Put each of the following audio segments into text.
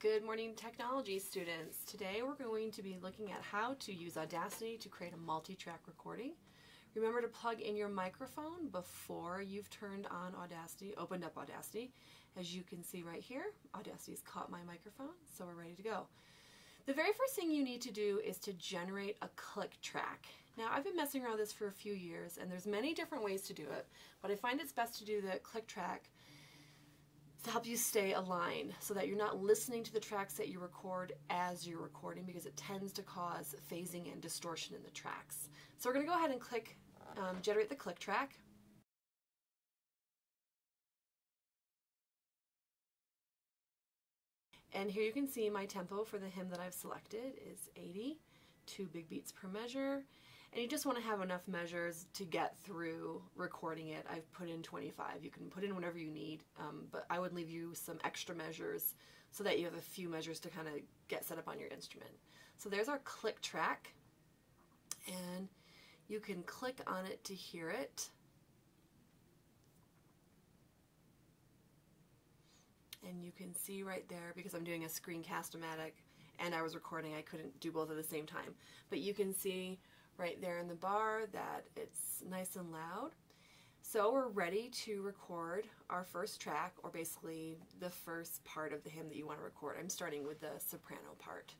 Good morning technology students. Today we're going to be looking at how to use Audacity to create a multi-track recording. Remember to plug in your microphone before you've turned on Audacity, opened up Audacity. As you can see right here, Audacity's caught my microphone, so we're ready to go. The very first thing you need to do is to generate a click track. Now I've been messing around with this for a few years and there's many different ways to do it, but I find it's best to do the click track to help you stay aligned so that you're not listening to the tracks that you record as you're recording because it tends to cause phasing and distortion in the tracks. So we're going to go ahead and click um, generate the click track. And here you can see my tempo for the hymn that I've selected is 80, two big beats per measure. And you just want to have enough measures to get through recording it. I've put in 25. You can put in whatever you need, um, but I would leave you some extra measures so that you have a few measures to kind of get set up on your instrument. So there's our click track. And you can click on it to hear it. And you can see right there, because I'm doing a screencast-o-matic and I was recording, I couldn't do both at the same time. But you can see right there in the bar that it's nice and loud. So we're ready to record our first track, or basically the first part of the hymn that you want to record. I'm starting with the soprano part.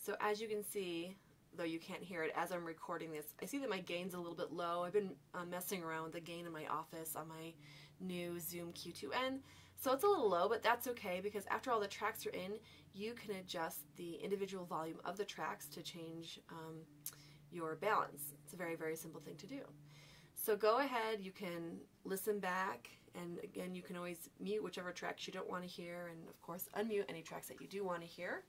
So as you can see, though you can't hear it as I'm recording this, I see that my gain's a little bit low. I've been uh, messing around with the gain in my office on my new Zoom Q2N. So it's a little low, but that's okay because after all the tracks are in, you can adjust the individual volume of the tracks to change um, your balance. It's a very, very simple thing to do. So go ahead, you can listen back, and again, you can always mute whichever tracks you don't want to hear, and of course, unmute any tracks that you do want to hear.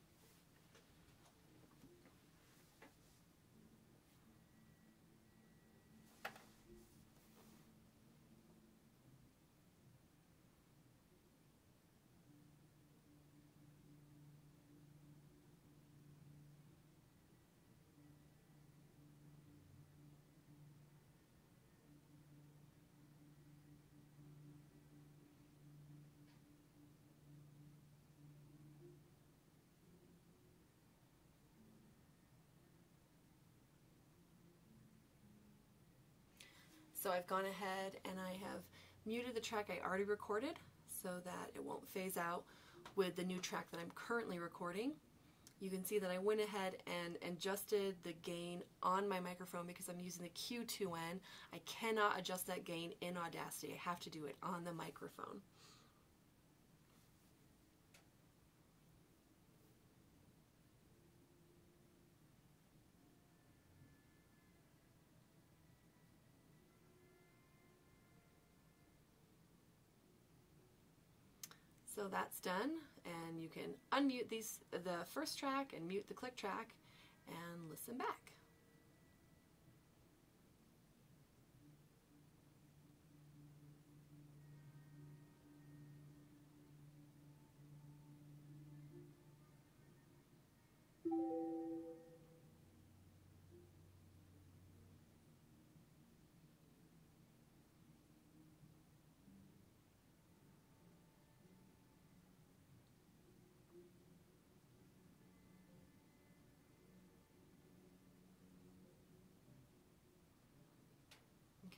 So I've gone ahead and I have muted the track I already recorded so that it won't phase out with the new track that I'm currently recording. You can see that I went ahead and adjusted the gain on my microphone because I'm using the Q2N. I cannot adjust that gain in Audacity. I have to do it on the microphone. So that's done and you can unmute these the first track and mute the click track and listen back.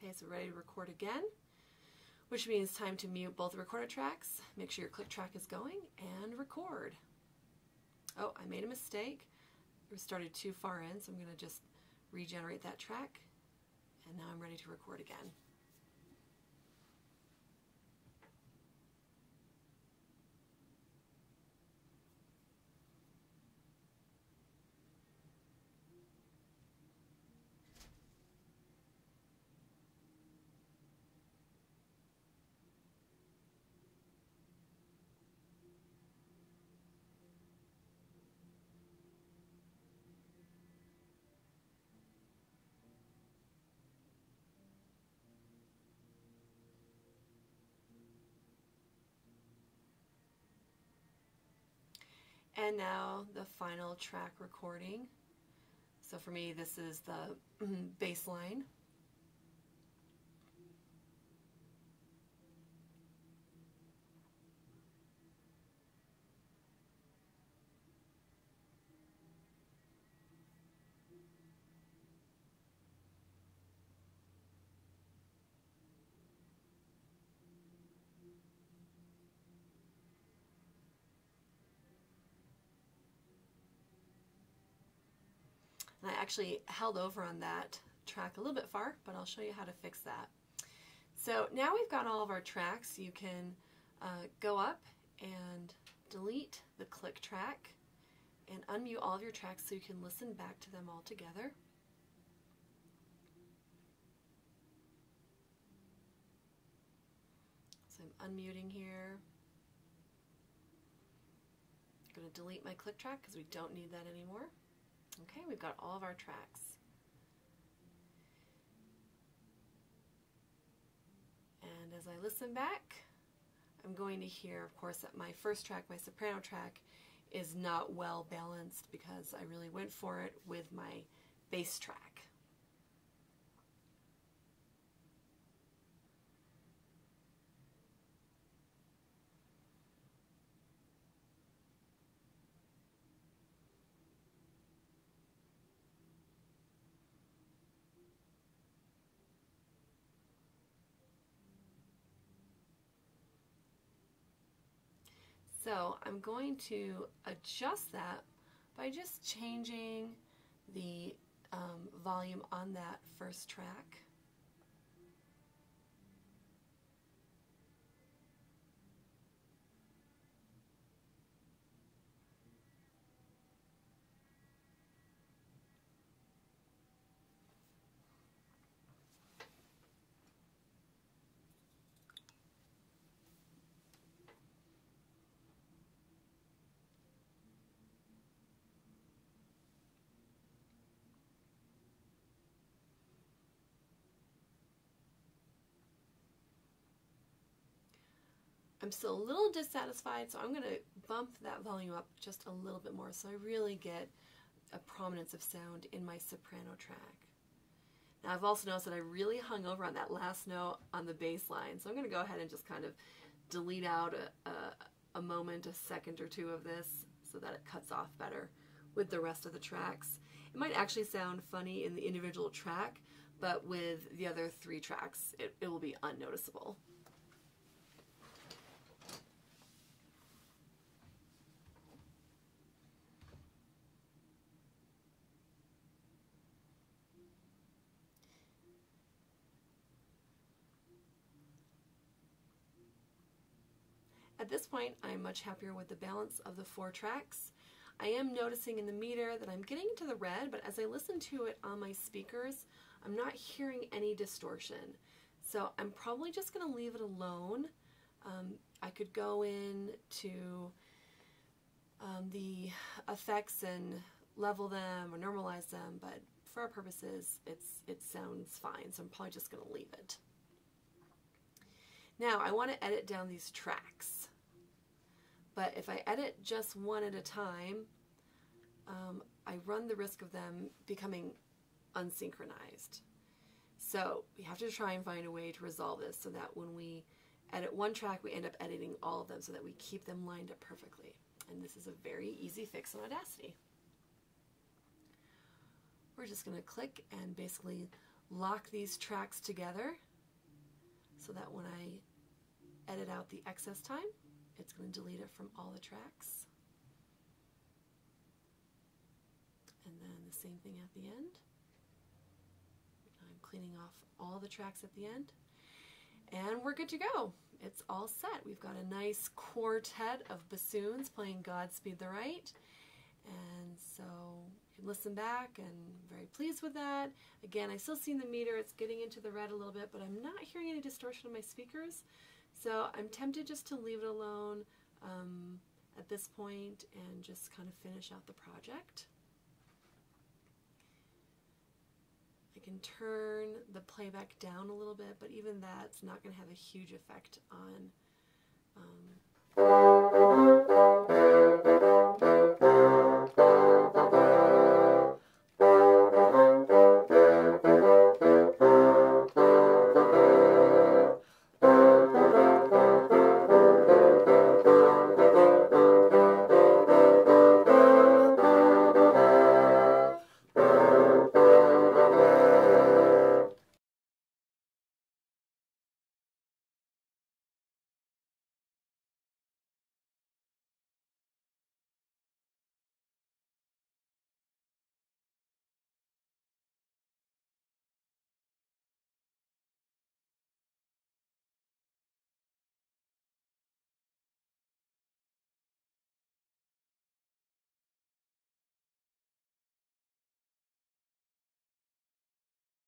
Okay, so ready to record again, which means time to mute both the recorded tracks, make sure your click track is going, and record. Oh, I made a mistake. We started too far in, so I'm going to just regenerate that track, and now I'm ready to record again. And now the final track recording. So for me, this is the mm-hmm, bass line. And I actually held over on that track a little bit far, but I'll show you how to fix that. So now we've got all of our tracks. You can uh, go up and delete the click track and unmute all of your tracks so you can listen back to them all together. So I'm unmuting here. I'm going to delete my click track because we don't need that anymore. Okay, we've got all of our tracks. And as I listen back, I'm going to hear, of course, that my first track, my soprano track, is not well balanced because I really went for it with my bass track. So I'm going to adjust that by just changing the um, volume on that first track. I'm still a little dissatisfied, so I'm going to bump that volume up just a little bit more so I really get a prominence of sound in my soprano track. Now I've also noticed that I really hung over on that last note on the bass line, so I'm going to go ahead and just kind of delete out a, a, a moment, a second or two of this so that it cuts off better with the rest of the tracks. It might actually sound funny in the individual track, but with the other three tracks, it, it will be unnoticeable. At this point, I'm much happier with the balance of the four tracks. I am noticing in the meter that I'm getting into the red, but as I listen to it on my speakers, I'm not hearing any distortion. So I'm probably just going to leave it alone. Um, I could go in to um, the effects and level them or normalize them, but for our purposes, it's it sounds fine, so I'm probably just going to leave it. Now, I want to edit down these tracks. But if I edit just one at a time, um, I run the risk of them becoming unsynchronized. So we have to try and find a way to resolve this so that when we edit one track, we end up editing all of them so that we keep them lined up perfectly. And this is a very easy fix in Audacity. We're just going to click and basically lock these tracks together so that when I edit out the excess time, it's going to delete it from all the tracks. And then the same thing at the end. I'm cleaning off all the tracks at the end. And we're good to go. It's all set. We've got a nice quartet of bassoons playing God Speed the Right. And so you can listen back and I'm very pleased with that. Again, I still see the meter, it's getting into the red a little bit, but I'm not hearing any distortion in my speakers. So I'm tempted just to leave it alone um, at this point and just kind of finish out the project. I can turn the playback down a little bit, but even that's not going to have a huge effect on um,